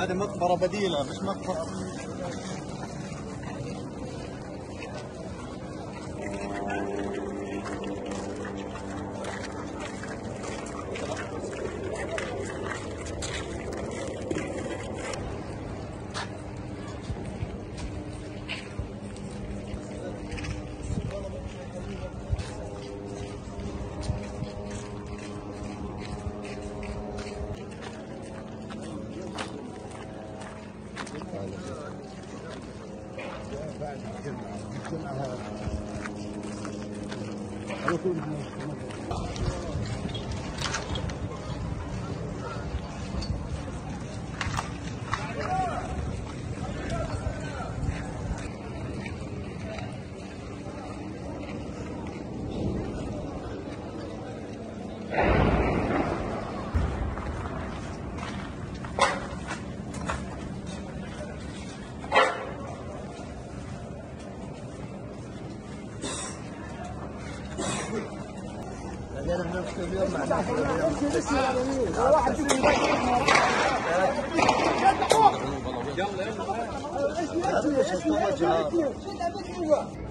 هذه مقبرة بديلة مش مقبرة. هذا 别打了！别打了！